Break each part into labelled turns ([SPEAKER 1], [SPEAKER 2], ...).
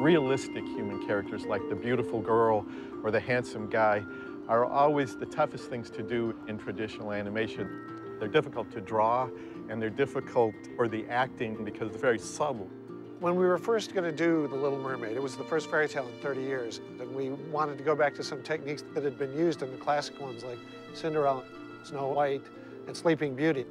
[SPEAKER 1] Realistic human characters like the beautiful girl or the handsome guy are always the toughest things to do in traditional animation. They're difficult to draw and they're difficult for the acting because it's very subtle.
[SPEAKER 2] When we were first going to do The Little Mermaid, it was the first fairy tale in 30 years, and we wanted to go back to some techniques that had been used in the classic ones like Cinderella, Snow White, and Sleeping Beauty.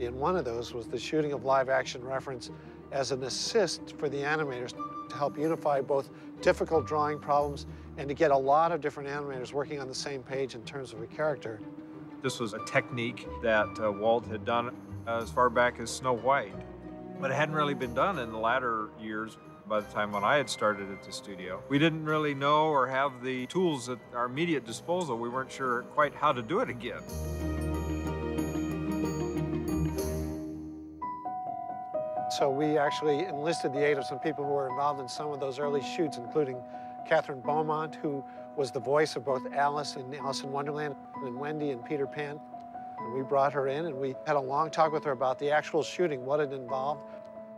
[SPEAKER 2] And one of those was the shooting of live action reference as an assist for the animators to help unify both difficult drawing problems and to get a lot of different animators working on the same page in terms of a character.
[SPEAKER 3] This was a technique that uh, Walt had done as far back as Snow White. But it hadn't really been done in the latter years by the time when I had started at the studio. We didn't really know or have the tools at our immediate disposal. We weren't sure quite how to do it again.
[SPEAKER 2] So we actually enlisted the aid of some people who were involved in some of those early shoots, including Kathryn Beaumont, who was the voice of both Alice in Alice in Wonderland and Wendy and Peter Pan. And we brought her in and we had a long talk with her about the actual shooting, what it involved.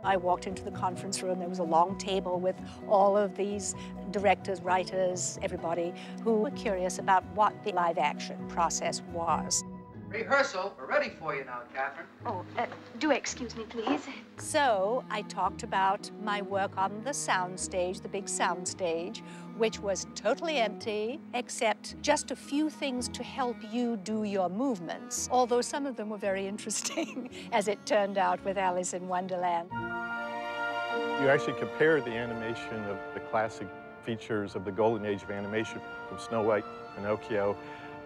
[SPEAKER 4] I walked into the conference room. There was a long table with all of these directors, writers, everybody who were curious about what the live action process was.
[SPEAKER 5] Rehearsal, we're ready for you now, Kathryn.
[SPEAKER 6] Oh, uh, do excuse me, please.
[SPEAKER 4] So I talked about my work on the soundstage, the big soundstage, which was totally empty, except just a few things to help you do your movements, although some of them were very interesting, as it turned out with Alice in Wonderland.
[SPEAKER 1] You actually compare the animation of the classic features of the golden age of animation from Snow White, Pinocchio,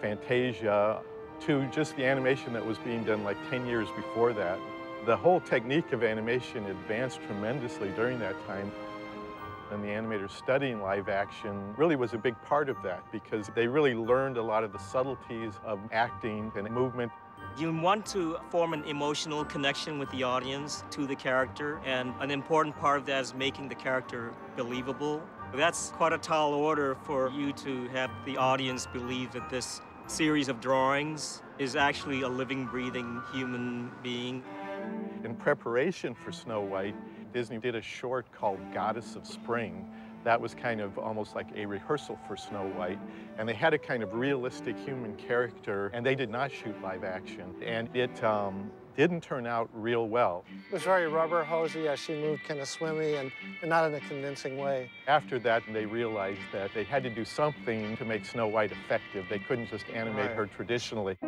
[SPEAKER 1] Fantasia, to just the animation that was being done like 10 years before that. The whole technique of animation advanced tremendously during that time. And the animators studying live action really was a big part of that because they really learned a lot of the subtleties of acting and movement.
[SPEAKER 7] You want to form an emotional connection with the audience to the character, and an important part of that is making the character believable. That's quite a tall order for you to have the audience believe that this series of drawings is actually a living, breathing human being.
[SPEAKER 1] In preparation for Snow White, Disney did a short called Goddess of Spring. That was kind of almost like a rehearsal for Snow White. And they had a kind of realistic human character, and they did not shoot live action. And it um, didn't turn out real well.
[SPEAKER 2] It was very rubber hosey as she moved kind of swimmy and, and not in a convincing way.
[SPEAKER 1] After that, they realized that they had to do something to make Snow White effective. They couldn't just animate
[SPEAKER 2] Right.
[SPEAKER 1] her traditionally.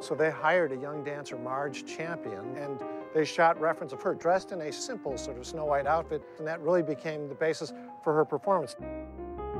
[SPEAKER 2] So they hired a young dancer, Marge Champion, and they shot reference of her dressed in a simple sort of Snow White outfit, and that really became the basis for her performance.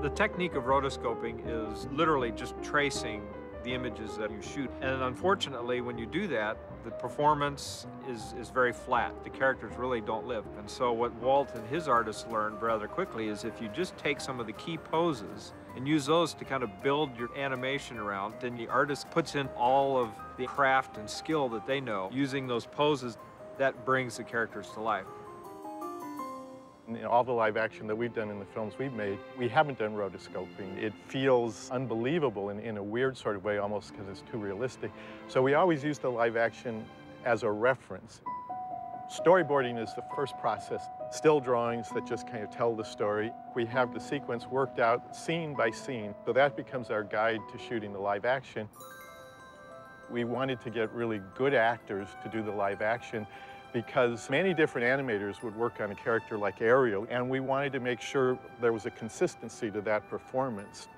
[SPEAKER 3] The technique of rotoscoping is literally just tracing the images that you shoot. And unfortunately, when you do that, the performance is, is very flat. The characters really don't live. And so what Walt and his artists learned rather quickly is if you just take some of the key poses and use those to kind of build your animation around, then the artist puts in all of the craft and skill that they know using those poses that brings the characters to life.
[SPEAKER 1] In all the live action that we've done in the films we've made, we haven't done rotoscoping. It feels unbelievable in, in a weird sort of way, almost because it's too realistic. So we always use the live action as a reference. Storyboarding is the first process. Still drawings that just kind of tell the story. We have the sequence worked out scene by scene, so that becomes our guide to shooting the live action. We wanted to get really good actors to do the live action because many different animators would work on a character like Ariel, and we wanted to make sure there was a consistency to that performance.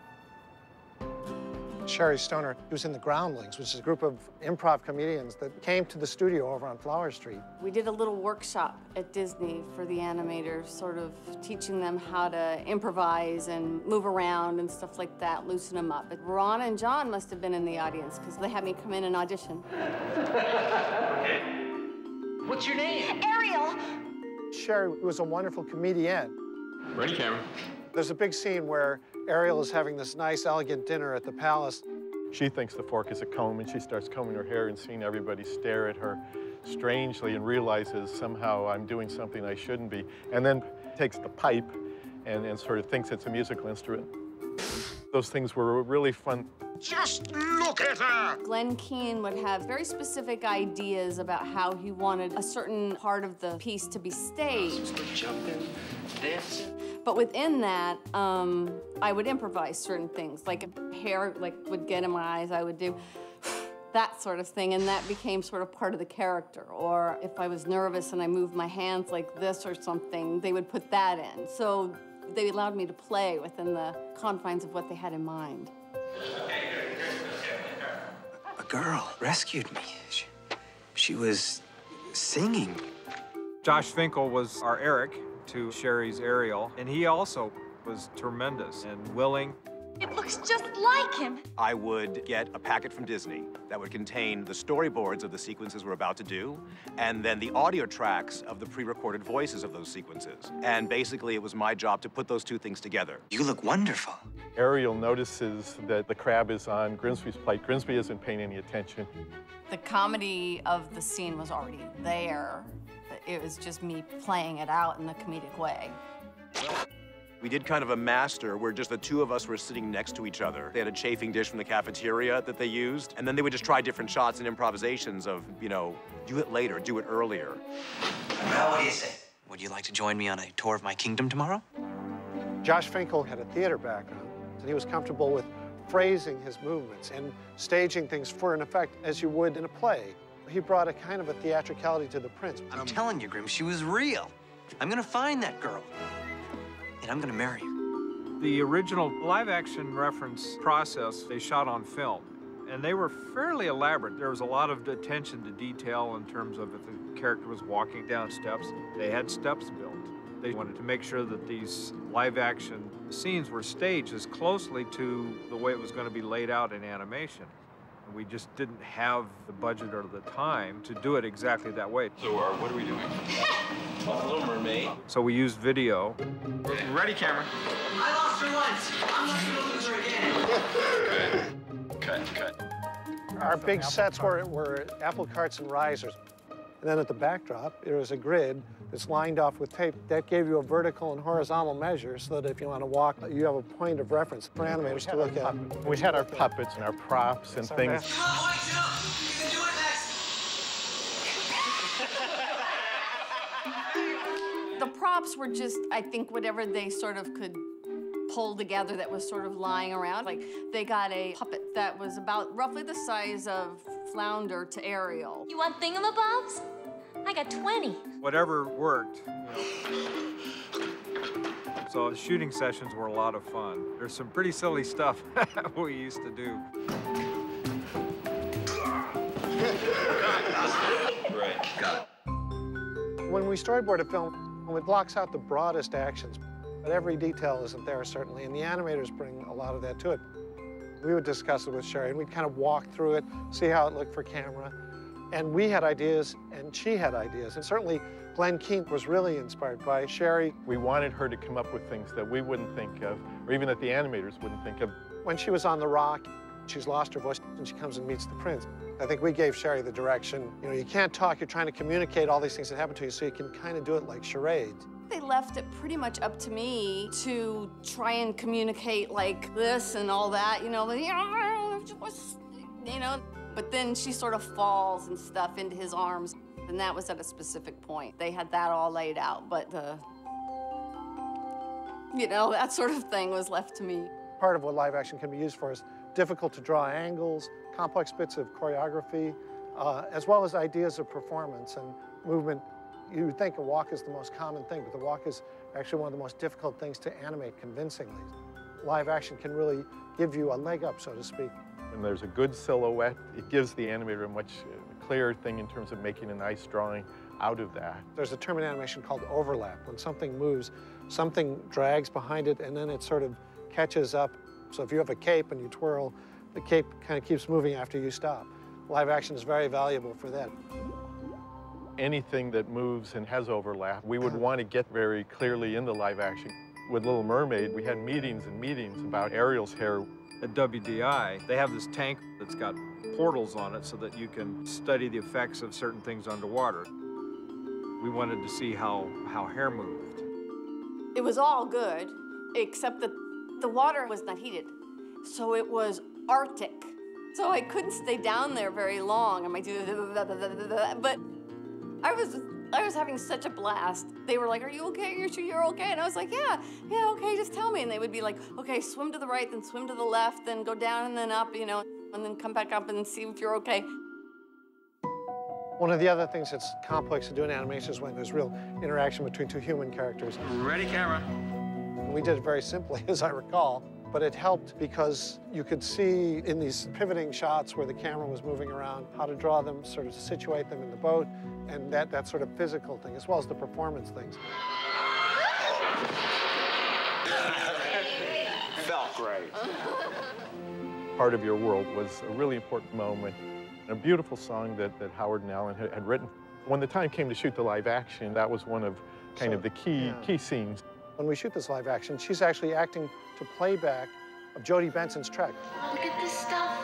[SPEAKER 2] Sherri Stoner, who's in the Groundlings, which is a group of improv comedians that came to the studio over on Flower Street.
[SPEAKER 8] We did a little workshop at Disney for the animators, sort of teaching them how to improvise and move around and stuff like that, loosen them up. But Ron and John must have been in the audience because they had me come in and audition.
[SPEAKER 5] What's your name?
[SPEAKER 6] Ariel!
[SPEAKER 2] Sherri was a wonderful comedian.
[SPEAKER 9] Ready, camera.
[SPEAKER 2] There's a big scene where Ariel is having this nice, elegant dinner at the palace.
[SPEAKER 1] She thinks the fork is a comb, and she starts combing her hair and seeing everybody stare at her strangely and realizes somehow I'm doing something I shouldn't be, and then takes the pipe and, and sort of thinks it's a musical instrument. Those things were really fun.
[SPEAKER 9] Just look at her!
[SPEAKER 8] Glenn Keane would have very specific ideas about how he wanted a certain part of the piece to be staged.
[SPEAKER 5] Jumping, dancing.
[SPEAKER 8] But within that, um, I would improvise certain things. Like if hair like would get in my eyes, I would do that sort of thing, and that became sort of part of the character. Or if I was nervous and I moved my hands like this or something, they would put that in. So they allowed me to play within the confines of what they had in mind.
[SPEAKER 10] A girl rescued me. She, she was singing.
[SPEAKER 3] Josh Finkel was our Eric to Sherri's Ariel, and he also was tremendous and willing.
[SPEAKER 6] It looks just like him.
[SPEAKER 11] I would get a packet from Disney that would contain the storyboards of the sequences we're about to do, and then the audio tracks of the pre-recorded voices of those sequences. And basically, it was my job to put those two things together.
[SPEAKER 10] You look wonderful.
[SPEAKER 1] Ariel notices that the crab is on Grimsby's plate. Grimsby isn't paying any attention.
[SPEAKER 8] The comedy of the scene was already there. It was just me playing it out in the comedic way.
[SPEAKER 11] We did kind of a master where just the two of us were sitting next to each other. They had a chafing dish from the cafeteria that they used, and then they would just try different shots and improvisations of, you know, do it later, do it earlier.
[SPEAKER 10] Well, what do you say? Would you like to join me on a tour of my kingdom tomorrow?
[SPEAKER 2] Josh Finkel had a theater background, and he was comfortable with phrasing his movements and staging things for an effect as you would in a play. He brought a kind of a theatricality to the prince.
[SPEAKER 10] I'm telling you, Grim, she was real. I'm gonna find that girl, and I'm gonna marry her.
[SPEAKER 3] The original live action reference process they shot on film, and they were fairly elaborate. There was a lot of attention to detail in terms of if the character was walking down steps, they had steps built. They wanted to make sure that these live action scenes were staged as closely to the way it was going to be laid out in animation. And we just didn't have the budget or the time to do it exactly that way.
[SPEAKER 12] So, uh, what are we doing? Oh, Little Mermaid.
[SPEAKER 3] So we used video.
[SPEAKER 12] Ready, camera.
[SPEAKER 5] I lost her once. I'm not gonna lose her again.
[SPEAKER 12] Cut, cut.
[SPEAKER 2] Our big sets were, were apple carts and risers. And then at the backdrop, there was a grid that's lined off with tape. That gave you a vertical and horizontal measure so that if you want to walk, you have a point of reference for animators to look at.
[SPEAKER 1] We had our puppets and our props and things.
[SPEAKER 2] masks.
[SPEAKER 5] Come on, wait, you can do it next.
[SPEAKER 8] The props were just, I think, whatever they sort of could pull together that was sort of lying around. Like, they got a puppet that was about roughly the size of Flounder to Ariel.
[SPEAKER 6] You want thingamabobs? I got 20.
[SPEAKER 3] Whatever worked. you know. So the shooting sessions were a lot of fun. There's some pretty silly stuff we used to do.
[SPEAKER 12] Right. Got it.
[SPEAKER 2] When we storyboard a film, it blocks out the broadest actions, but every detail isn't there, certainly, and the animators bring a lot of that to it. We would discuss it with Sherri, and we'd kind of walk through it, see how it looked for camera. And we had ideas, and she had ideas. And certainly, Glenn Keane was really inspired by Sherri.
[SPEAKER 1] We wanted her to come up with things that we wouldn't think of, or even that the animators wouldn't think of.
[SPEAKER 2] When she was on The Rock, she's lost her voice, and she comes and meets the prince. I think we gave Sherri the direction. You know, you can't talk, you're trying to communicate all these things that happen to you, so you can kind of do it like charades.
[SPEAKER 8] They left it pretty much up to me to try and communicate like this and all that, you know, you know. But then she sort of falls and stuff into his arms, and that was at a specific point. They had that all laid out, but the, you know, that sort of thing was left to me.
[SPEAKER 2] Part of what live action can be used for is difficult to draw angles, complex bits of choreography, uh, as well as ideas of performance and movement. You would think a walk is the most common thing, but the walk is actually one of the most difficult things to animate convincingly. Live action can really give you a leg up, so to speak.
[SPEAKER 1] When there's a good silhouette, it gives the animator a much uh, clearer thing in terms of making a nice drawing out of that.
[SPEAKER 2] There's a term in animation called overlap. When something moves, something drags behind it, and then it sort of catches up. So if you have a cape and you twirl, the cape kind of keeps moving after you stop. Live action is very valuable for that.
[SPEAKER 1] Anything that moves and has overlap, we would want to get very clearly into live action. With Little Mermaid, we had meetings and meetings about Ariel's hair.
[SPEAKER 3] At WDI, they have this tank that's got portals on it so that you can study the effects of certain things underwater. We wanted to see how, how hair moved.
[SPEAKER 8] It was all good, except that the water was not heated. So it was Arctic. So I couldn't stay down there very long. I might do, but I was I was having such a blast. They were like, "Are you okay? You're sure you're okay?" And I was like, "Yeah, yeah, okay. Just tell me." And they would be like, "Okay, swim to the right, then swim to the left, then go down and then up, you know, and then come back up and see if you're okay."
[SPEAKER 2] One of the other things that's complex to do in animation is when there's real interaction between two human characters.
[SPEAKER 12] Ready, camera.
[SPEAKER 2] We did it very simply, as I recall, but it helped because you could see in these pivoting shots where the camera was moving around how to draw them, sort of situate them in the boat, and that, that sort of physical thing, as well as the performance things.
[SPEAKER 12] Felt great.
[SPEAKER 1] Part of Your World was a really important moment, a beautiful song that, that Howard and Alan had, had written. When the time came to shoot the live action, that was one of kind
[SPEAKER 2] So,
[SPEAKER 1] of the key,
[SPEAKER 2] yeah.
[SPEAKER 1] key scenes.
[SPEAKER 2] When we shoot this live action, she's actually acting to playback of Jodi Benson's track.
[SPEAKER 6] Look at this stuff.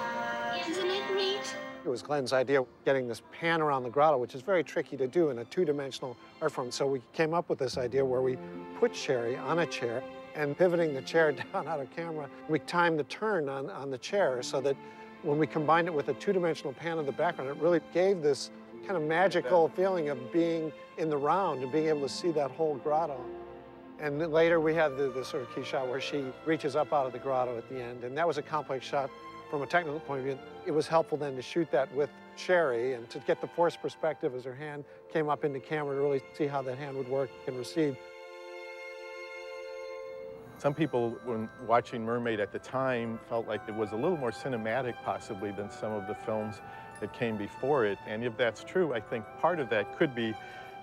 [SPEAKER 6] Isn't it neat?
[SPEAKER 2] It was Glenn's idea, getting this pan around the grotto, which is very tricky to do in a two-dimensional art form. So we came up with this idea where we put Sherri on a chair and pivoting the chair down out of camera, we timed the turn on, on the chair so that when we combined it with a two-dimensional pan of the background, it really gave this kind of magical feeling of being in the round and being able to see that whole grotto. And later we had the, the sort of key shot where she reaches up out of the grotto at the end. And that was a complex shot from a technical point of view. It was helpful then to shoot that with Sherri and to get the force perspective as her hand came up into camera to really see how that hand would work and recede.
[SPEAKER 1] Some people, when watching Mermaid at the time, felt like it was a little more cinematic possibly than some of the films that came before it. And if that's true, I think part of that could be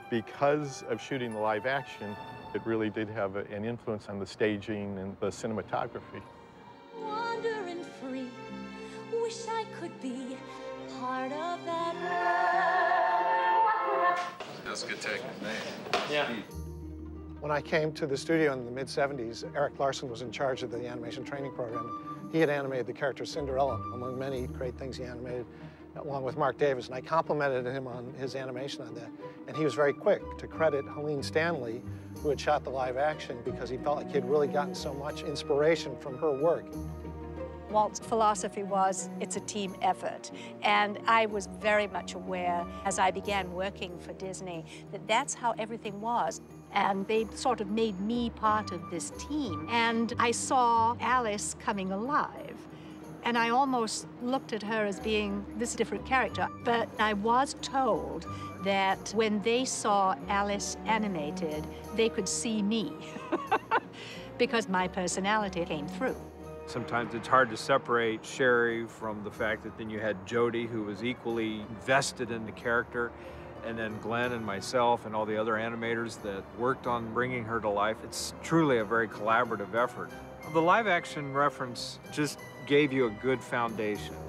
[SPEAKER 1] because of shooting the live action, it really did have a, an influence on the staging and the cinematography.
[SPEAKER 6] Wandering free. Wish I could be part of that
[SPEAKER 12] That was a good take.
[SPEAKER 3] Yeah.
[SPEAKER 2] When I came to the studio in the mid 70s, Eric Larson was in charge of the animation training program. He had animated the character Cinderella, among many great things he animated, along with Marc Davis. And I complimented him on his animation on that. And he was very quick to credit Helene Stanley, who had shot the live action, because he felt like he had really gotten so much inspiration from her work.
[SPEAKER 4] Walt's philosophy was it's a team effort. And I was very much aware as I began working for Disney that that's how everything was. And they sort of made me part of this team. And I saw Alice coming alive. And I almost looked at her as being this different character. But I was told that when they saw Alice animated, they could see me because my personality came through.
[SPEAKER 3] Sometimes it's hard to separate Sherri from the fact that then you had Jodi, who was equally invested in the character, and then Glenn and myself and all the other animators that worked on bringing her to life. It's truly a very collaborative effort. The live action reference just gave you a good foundation.